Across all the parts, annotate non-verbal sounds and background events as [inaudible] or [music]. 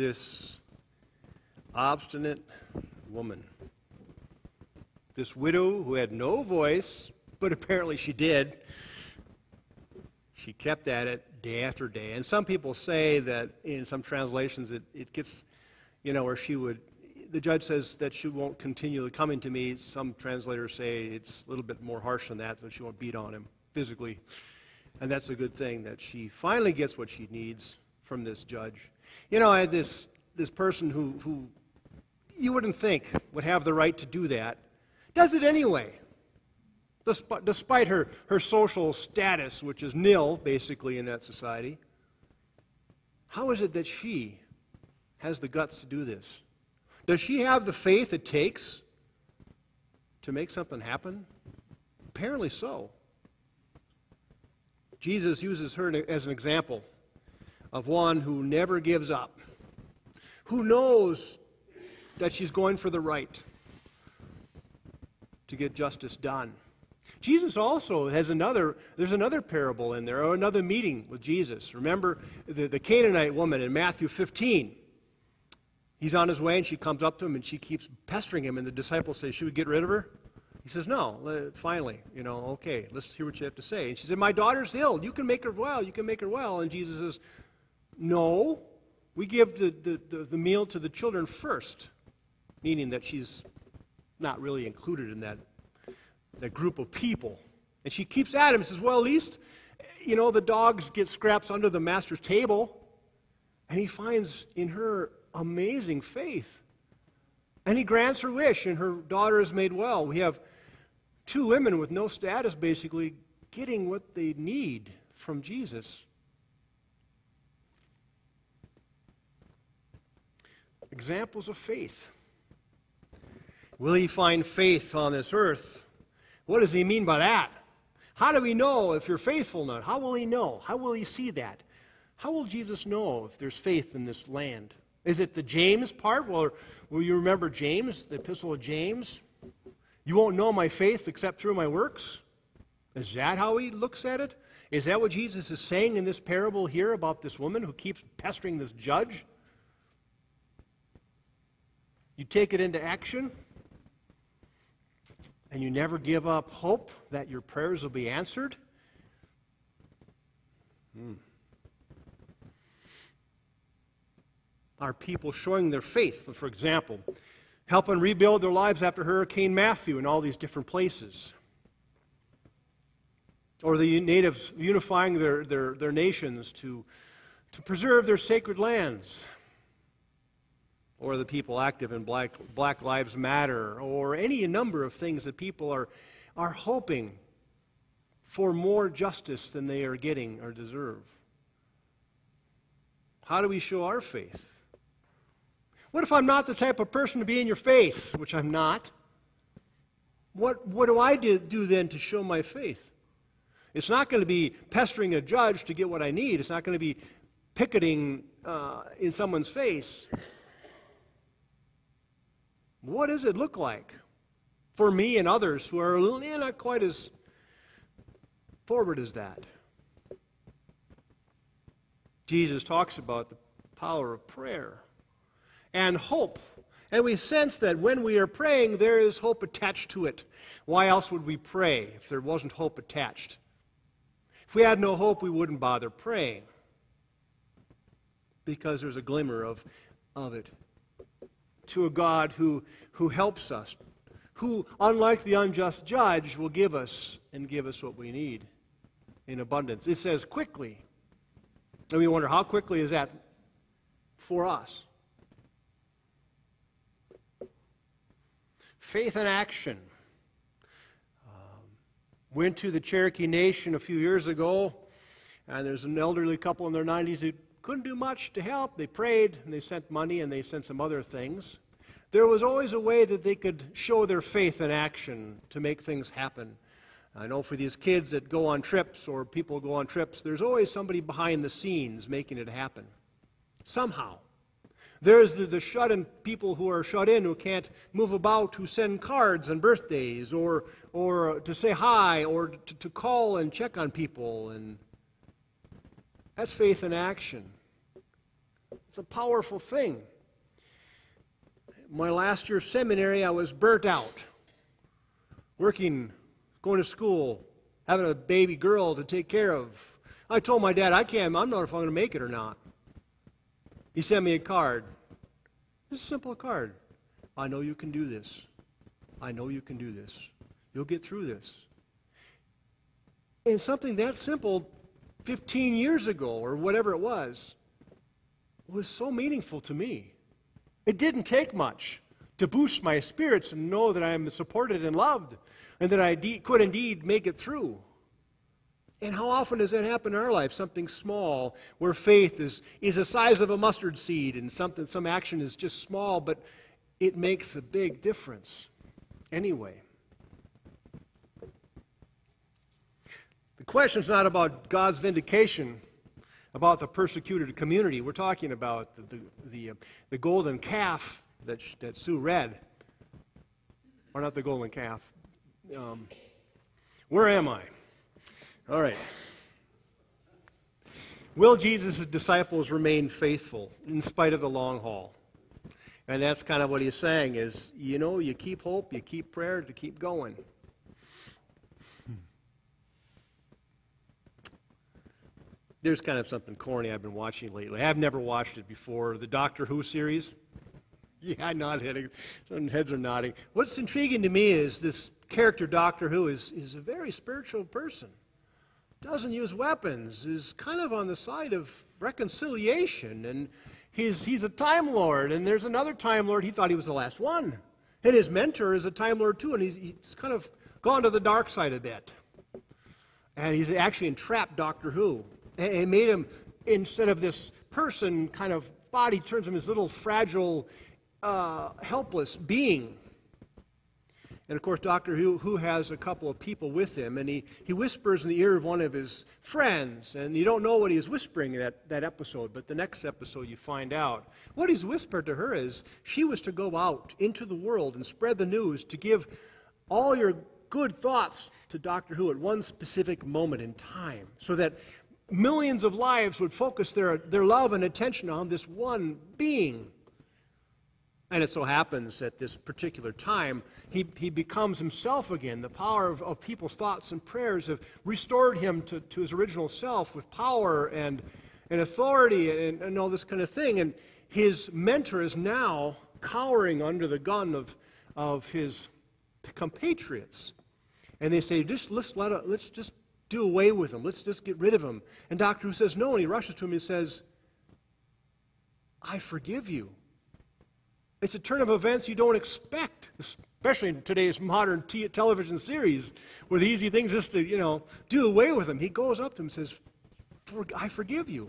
this obstinate woman. This widow who had no voice, but apparently she did. She kept at it day after day. And some people say that in some translations it, it gets, you know, where she would, the judge says that she won't continue coming to me. Some translators say it's a little bit more harsh than that, so she won't beat on him physically. And that's a good thing that she finally gets what she needs from this judge. You know, I had this, this person who, who you wouldn't think would have the right to do that, does it anyway. Despite, despite her, her social status, which is nil, basically, in that society. How is it that she has the guts to do this? Does she have the faith it takes to make something happen? Apparently so. Jesus uses her as an example of one who never gives up, who knows that she's going for the right to get justice done. Jesus also has another, there's another parable in there, or another meeting with Jesus. Remember the, the Canaanite woman in Matthew 15. He's on his way, and she comes up to him, and she keeps pestering him, and the disciples say, Should we get rid of her? He says, No, finally, you know, okay, let's hear what you have to say. And she said, My daughter's ill. You can make her well. You can make her well. And Jesus says, No, we give the, the, the, the meal to the children first, meaning that she's not really included in that, that group of people. And she keeps at him and says, Well, at least, you know, the dogs get scraps under the master's table. And he finds in her amazing faith. And he grants her wish, and her daughter is made well. We have two women with no status basically getting what they need from Jesus. Examples of faith. Will he find faith on this earth? What does he mean by that? How do we know if you're faithful or not? How will he know? How will he see that? How will Jesus know if there's faith in this land? Is it the James part? Well, will you remember James, the epistle of James? You won't know my faith except through my works? Is that how he looks at it? Is that what Jesus is saying in this parable here about this woman who keeps pestering this judge? You take it into action, and you never give up hope that your prayers will be answered? Hmm. Are people showing their faith? For example, helping rebuild their lives after Hurricane Matthew in all these different places. Or the natives unifying their, their, their nations to, to preserve their sacred lands. Or the people active in Black, Black Lives Matter, or any number of things that people are, are hoping for more justice than they are getting or deserve. How do we show our faith? What if I'm not the type of person to be in your face, which I'm not? What, what do I do, do then to show my faith? It's not going to be pestering a judge to get what I need. It's not going to be picketing uh, in someone's face. What does it look like for me and others who are eh, not quite as forward as that? Jesus talks about the power of prayer and hope. And we sense that when we are praying, there is hope attached to it. Why else would we pray if there wasn't hope attached? If we had no hope, we wouldn't bother praying because there's a glimmer of, of it to a God who, who helps us, who, unlike the unjust judge, will give us and give us what we need in abundance. It says quickly. And we wonder, how quickly is that for us? Faith and action. Um, went to the Cherokee Nation a few years ago, and there's an elderly couple in their 90s who couldn't do much to help. They prayed, and they sent money, and they sent some other things. There was always a way that they could show their faith in action to make things happen. I know for these kids that go on trips or people go on trips, there's always somebody behind the scenes making it happen. Somehow. There's the, the shut in people who are shut in who can't move about, who send cards on birthdays or, or to say hi or to, to call and check on people. And that's faith in action. It's a powerful thing. My last year of seminary, I was burnt out. Working, going to school, having a baby girl to take care of. I told my dad, I can't, I'm not if I'm going to make it or not. He sent me a card. Just a simple card. I know you can do this. I know you can do this. You'll get through this. And something that simple 15 years ago or whatever it was was so meaningful to me. It didn't take much to boost my spirits and know that I am supported and loved and that I de- could indeed make it through. And how often does that happen in our life? Something small where faith is, is the size of a mustard seed and something, some action is just small, but it makes a big difference anyway. The question is not about God's vindication about the persecuted community. We're talking about the, the, the, uh, the golden calf that, that Sue read. Or not the golden calf. Um, where am I? All right. Will Jesus' disciples remain faithful in spite of the long haul? And that's kind of what he's saying is, you know, you keep hope, you keep prayer to keep going. There's kind of something corny I've been watching lately. I've never watched it before. The Doctor Who series. [laughs] Yeah, not heading. Heads are nodding. What's intriguing to me is this character, Doctor Who, is, is a very spiritual person. Doesn't use weapons, is kind of on the side of reconciliation, and he's, he's a Time Lord, and there's another Time Lord, he thought he was the last one. And his mentor is a Time Lord too, and he's, he's kind of gone to the dark side a bit. And he's actually entrapped Doctor Who and it made him, instead of this person kind of body, turns him this little fragile, uh, helpless being. And of course, Doctor Who, Who has a couple of people with him, and he, he whispers in the ear of one of his friends, and you don't know what he is whispering that, that episode, but the next episode you find out. What he's whispered to her is she was to go out into the world and spread the news to give all your good thoughts to Doctor Who at one specific moment in time, so that millions of lives would focus their, their love and attention on this one being. And it so happens at this particular time, he, he becomes himself again. The power of, of people's thoughts and prayers have restored him to, to his original self with power and, and authority and, and all this kind of thing. And his mentor is now cowering under the gun of, of his compatriots. And they say, just, let's, let, let's just do away with him. Let's just get rid of him. And Doctor Who says no, and he rushes to him and says, I forgive you. It's a turn of events you don't expect, especially in today's modern t- television series, where the easy thing is just to, you know, do away with him. He goes up to him and says, I forgive you.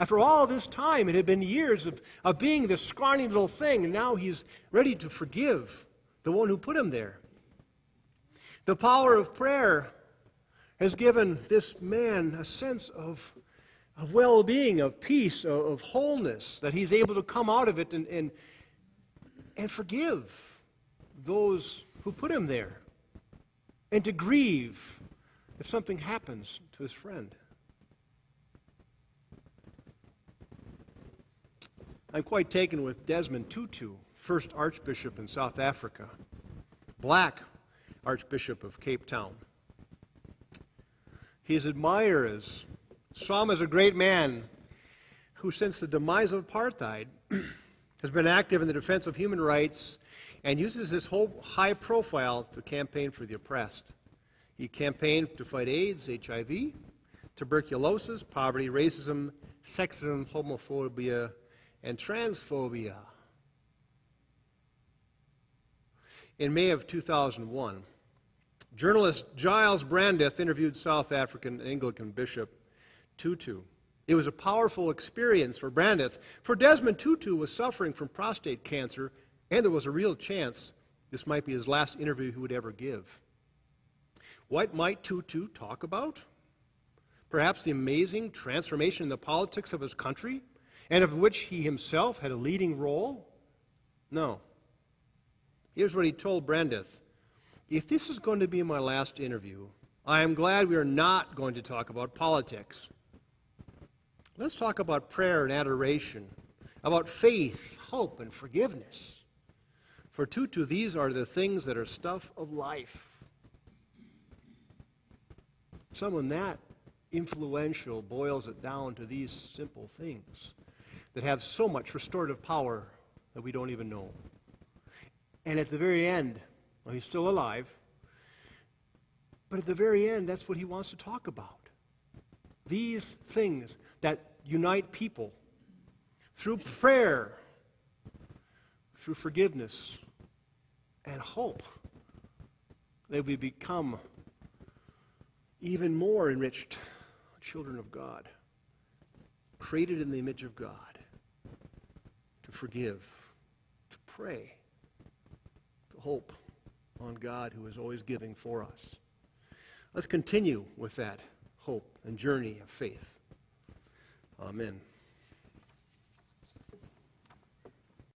After all this time, it had been years of, of being this scrawny little thing, and now he's ready to forgive the one who put him there. The power of prayer has given this man a sense of, of well being, of peace, of, of, wholeness, that he's able to come out of it and, and, and forgive those who put him there, and to grieve if something happens to his friend. I'm quite taken with Desmond Tutu, first Archbishop in South Africa, black Archbishop of Cape Town. His admirers him as a great man who, since the demise of apartheid, [clears throat] has been active in the defense of human rights and uses his whole high profile to campaign for the oppressed. He campaigned to fight AIDS, HIV, tuberculosis, poverty, racism, sexism, homophobia, and transphobia. In May of 2001, Journalist Giles Brandreth interviewed South African Anglican Bishop Tutu. It was a powerful experience for Brandreth, for Desmond Tutu was suffering from prostate cancer, and there was a real chance this might be his last interview he would ever give. What might Tutu talk about? Perhaps the amazing transformation in the politics of his country, and of which he himself had a leading role? No. Here's what he told Brandreth if this is going to be my last interview, I am glad we are not going to talk about politics. Let's talk about prayer and adoration, about faith, hope, and forgiveness. For Tutu, these are the things that are stuff of life. Someone that influential boils it down to these simple things that have so much restorative power that we don't even know. And at the very end, well, he's still alive, but at the very end, that's what he wants to talk about. These things that unite people through prayer, through forgiveness, and hope, they will become even more enriched children of God, created in the image of God, to forgive, to pray, to hope on God who is always giving for us. Let's continue with that hope and journey of faith. Amen.